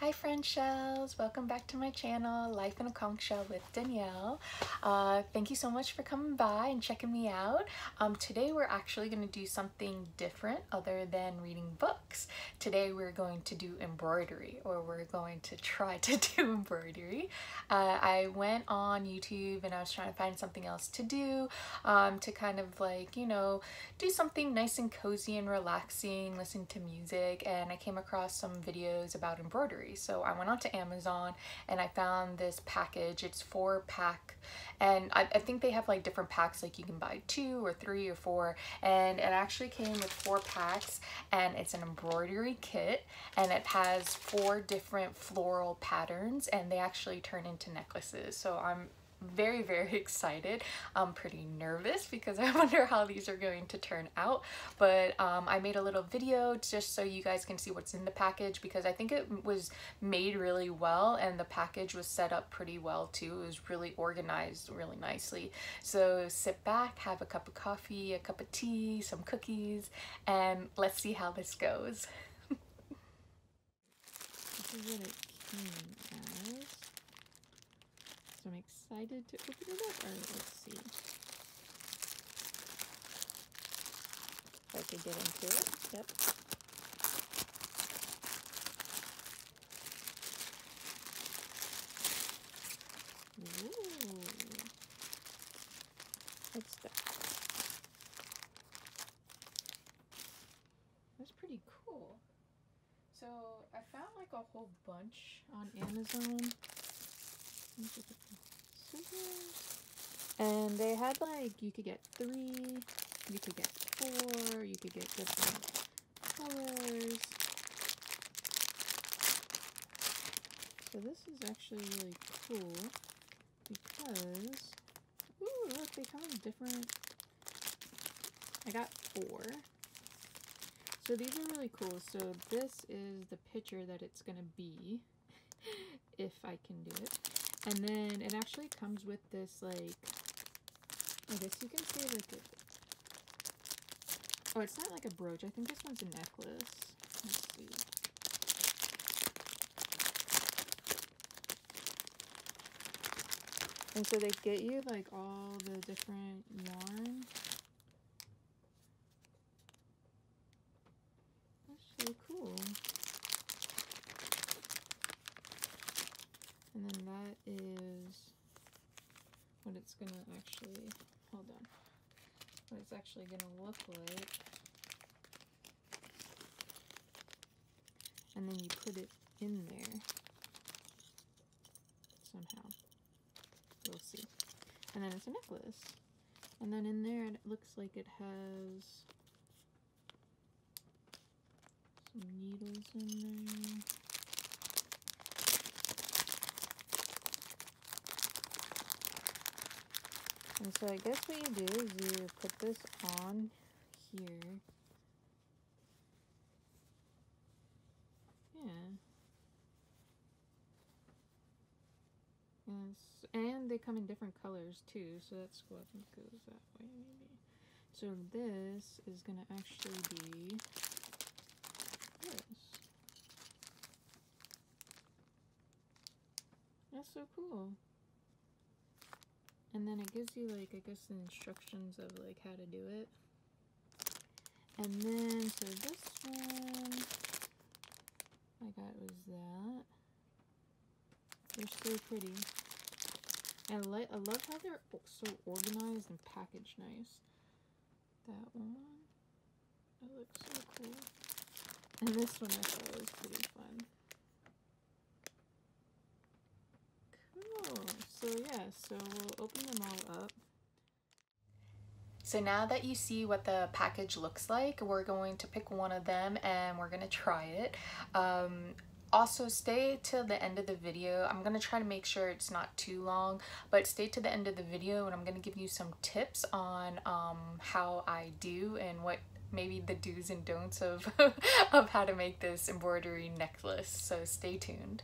Hi friend shells, welcome back to my channel, Life in a Conch Shell with Danielle. Uh, thank you so much for coming by and checking me out. Um, today we're actually going to do something different other than reading books. Today we're going to do embroidery, or we're going to try to do embroidery. Uh, I went on YouTube and I was trying to find something else to do, um, to kind of like, you know, do something nice and cozy and relaxing, listen to music, and I came across some videos about embroidery. So I went onto Amazon and I found this package. It's four pack. And I, I, think they have like different packs. Like you can buy two or three or four. And it actually came with four packs and it's an embroidery kit and it has four different floral patterns and they actually turn into necklaces. So I'm very, very excited. I'm pretty nervous because I wonder how these are going to turn out. But um, I made a little video just so you guys can see what's in the package because I think it was made really well and the package was set up pretty well too. It was really organized really nicely. So sit back, have a cup of coffee, a cup of tea, some cookies, and let's see how this goes. this is what it came as. So I'm excited to open it up. Alright, let's see. If I could get into it. Yep. Ooh. What's that? That's pretty cool. So I found like a whole bunch on Amazon. And they had like, you could get three, you could get four, you could get different colors. So this is actually really cool because, ooh, look, they come in different, I got four. So these are really cool. So this is the picture that it's going to be, if I can do it. And then it actually comes with this, like, I guess you can say, like, a, oh, it's not like a brooch. I think this one's a necklace. Let's see. And so they get you, like, all the different yarn. That's really cool. And then that is what it's going to actually, what it's actually going to look like. And then you put it in there somehow. You'll see. And then it's a necklace. And then in there it looks like it has some needles in there. And so I guess what you do is you put this on here. Yeah. And, and they come in different colors too, so that's what goes that way maybe. So this is to actually be this. That's so cool. And then it gives you like, I guess the instructions of like how to do it. And then, so this one I got was that. They're so pretty. I, like, I love how they're so organized and packaged nice. That one. That looks so cool. And this one I thought was pretty fun. So yeah, so we'll open them all up. So now that you see what the package looks like, we're going to pick one of them and we're going to try it. Um, also stay till the end of the video i'm going to try to make sure it's not too long but stay to the end of the video and i'm going to give you some tips on um, how i do and what maybe the do's and don'ts of of how to make this embroidery necklace so stay tuned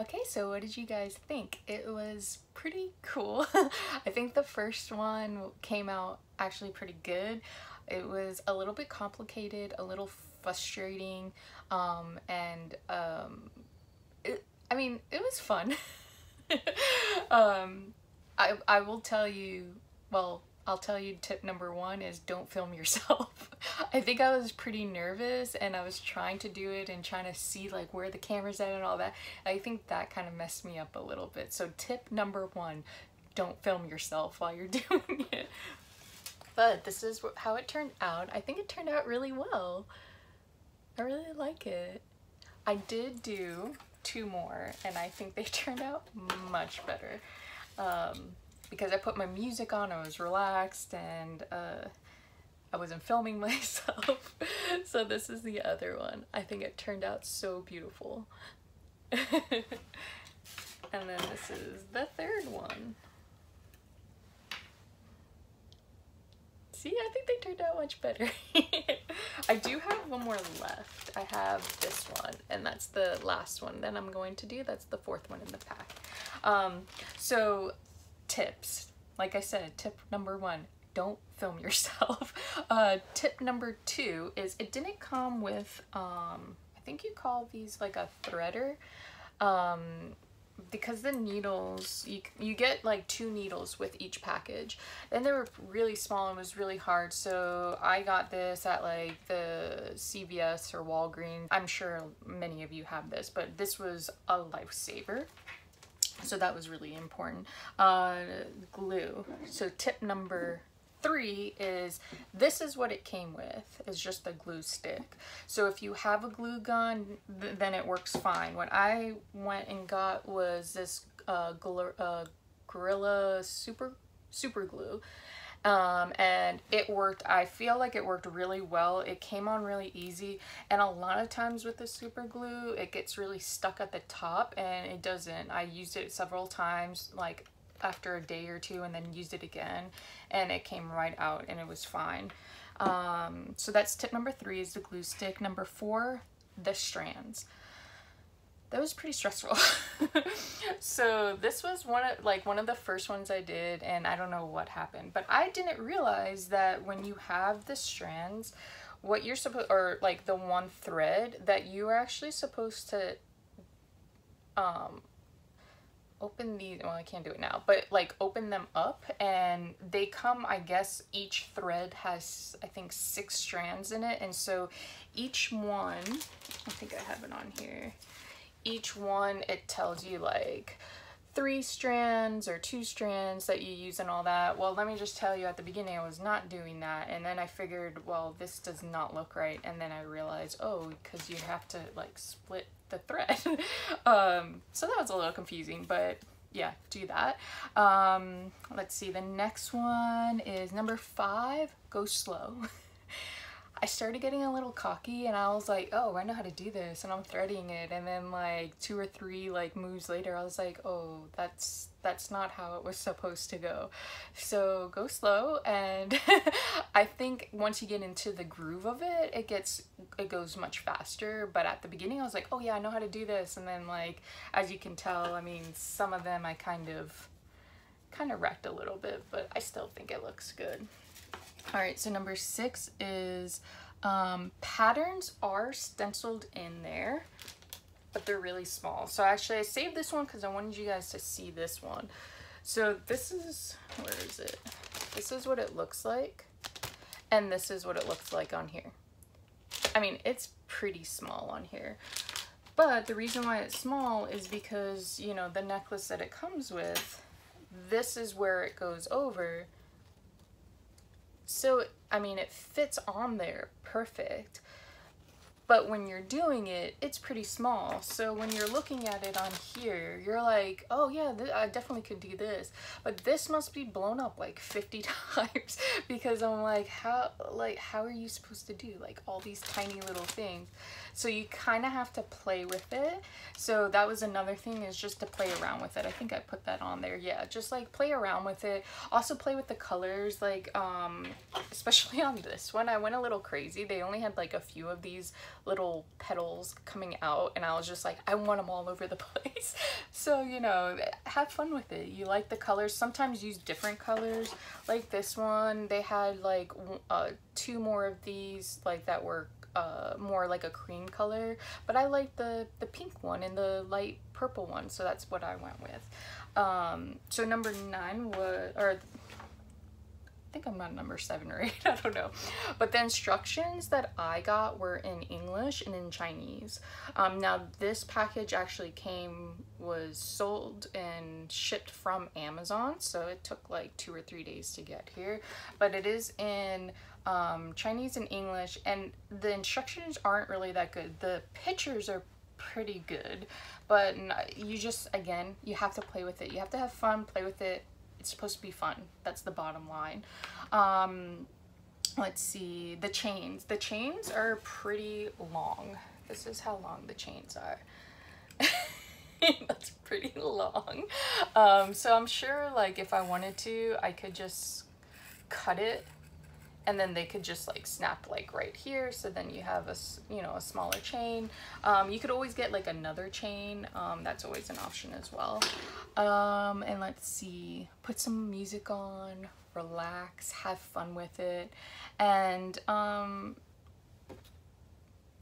Okay, so what did you guys think? It was pretty cool. I think the first one came out actually pretty good. It was a little bit complicated, a little frustrating, um, and um, it, I mean, it was fun. um, I, I will tell you, well, I'll tell you tip number one is don't film yourself. I think I was pretty nervous and I was trying to do it and trying to see like where the camera's at and all that. I think that kind of messed me up a little bit. So tip number one, don't film yourself while you're doing it. But this is how it turned out. I think it turned out really well. I really like it. I did do two more and I think they turned out much better. Um, because I put my music on, I was relaxed and uh, I wasn't filming myself. so this is the other one. I think it turned out so beautiful. and then this is the third one. See, I think they turned out much better. I do have one more left. I have this one, and that's the last one that I'm going to do. That's the fourth one in the pack. Um, so tips. Like I said, tip number one, don't film yourself. Uh, tip number two is it didn't come with, um, I think you call these like a threader. Um, because the needles, you, you get like two needles with each package. And they were really small and was really hard. So I got this at like the CVS or Walgreens. I'm sure many of you have this, but this was a lifesaver. So that was really important. Uh, glue. So tip number three is this is what it came with is just a glue stick so if you have a glue gun th then it works fine what i went and got was this uh, uh gorilla super super glue um, and it worked I feel like it worked really well. It came on really easy and a lot of times with the super glue it gets really stuck at the top and it doesn't. I used it several times like after a day or two and then used it again and it came right out and it was fine. Um, so that's tip number three is the glue stick. Number four the strands that was pretty stressful. so this was one of like one of the first ones I did and I don't know what happened, but I didn't realize that when you have the strands, what you're supposed or like the one thread that you are actually supposed to um open these well I can't do it now but like open them up and they come I guess each thread has I think six strands in it and so each one I think I have it on here each one it tells you like three strands or two strands that you use and all that. Well, let me just tell you at the beginning I was not doing that and then I figured, well, this does not look right and then I realized, oh, because you have to like split the thread. um, so that was a little confusing, but yeah, do that. Um, let's see, the next one is number five, go slow. I started getting a little cocky and I was like, oh, I know how to do this and I'm threading it. And then like two or three like moves later, I was like, oh, that's that's not how it was supposed to go. So go slow and I think once you get into the groove of it, it gets, it goes much faster. But at the beginning I was like, oh yeah, I know how to do this. And then like, as you can tell, I mean, some of them I kind of, kind of wrecked a little bit, but I still think it looks good. All right, so number six is um, patterns are stenciled in there, but they're really small. So actually I saved this one because I wanted you guys to see this one. So this is, where is it? This is what it looks like. And this is what it looks like on here. I mean, it's pretty small on here. But the reason why it's small is because, you know, the necklace that it comes with, this is where it goes over so, I mean, it fits on there perfect. But when you're doing it, it's pretty small. So when you're looking at it on here, you're like, oh yeah, I definitely could do this. But this must be blown up like 50 times because I'm like, how, like, how are you supposed to do like all these tiny little things? So you kind of have to play with it. So that was another thing is just to play around with it. I think I put that on there. Yeah just like play around with it. Also play with the colors like um especially on this one. I went a little crazy. They only had like a few of these little petals coming out and I was just like I want them all over the place. So you know have fun with it. You like the colors. Sometimes use different colors. Like this one they had like uh, two more of these like that were uh, more like a cream color but I like the the pink one and the light purple one so that's what I went with um, so number nine was or I think I'm on number seven or eight, I don't know. But the instructions that I got were in English and in Chinese. Um, now this package actually came, was sold and shipped from Amazon. So it took like two or three days to get here. But it is in um, Chinese and English and the instructions aren't really that good. The pictures are pretty good, but you just, again, you have to play with it. You have to have fun, play with it, it's supposed to be fun. That's the bottom line. Um, let's see, the chains. The chains are pretty long. This is how long the chains are. That's pretty long. Um, so I'm sure like if I wanted to, I could just cut it and then they could just like snap like right here so then you have a you know a smaller chain. Um, you could always get like another chain um, that's always an option as well. Um, and let's see put some music on relax have fun with it. And um,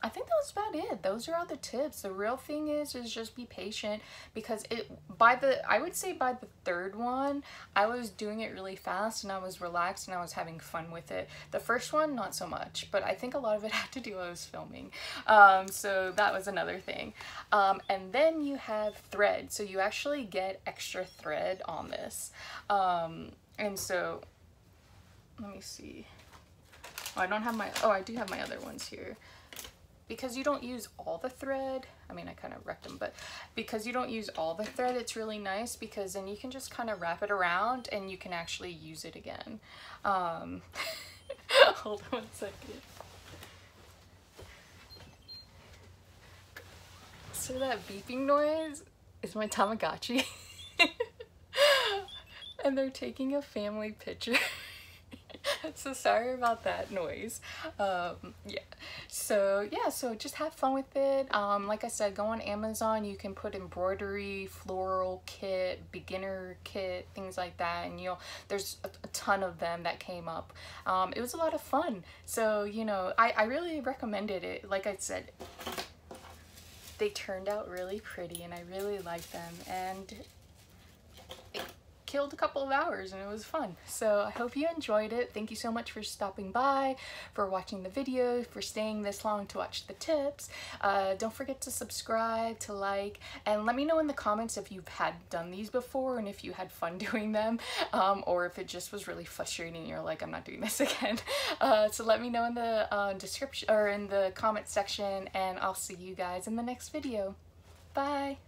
I think that was about it. Those are all the tips. The real thing is, is just be patient because it, by the, I would say by the third one, I was doing it really fast and I was relaxed and I was having fun with it. The first one, not so much, but I think a lot of it had to do I was filming. Um, so that was another thing. Um, and then you have thread. So you actually get extra thread on this. Um, and so, let me see. Oh, I don't have my, oh, I do have my other ones here because you don't use all the thread, I mean, I kind of wrecked them, but because you don't use all the thread, it's really nice because then you can just kind of wrap it around and you can actually use it again. Um, hold on one second. So that beeping noise is my Tamagotchi. and they're taking a family picture. so sorry about that noise. Um, yeah. So yeah so just have fun with it. Um, like I said go on Amazon. You can put embroidery floral kit beginner kit things like that and you know there's a, a ton of them that came up. Um, it was a lot of fun. So you know I, I really recommended it. Like I said they turned out really pretty and I really like them. And killed a couple of hours and it was fun. So I hope you enjoyed it. Thank you so much for stopping by, for watching the video, for staying this long to watch the tips. Uh, don't forget to subscribe, to like, and let me know in the comments if you've had done these before and if you had fun doing them, um, or if it just was really frustrating and you're like, I'm not doing this again. Uh, so let me know in the uh, description or in the comment section and I'll see you guys in the next video. Bye!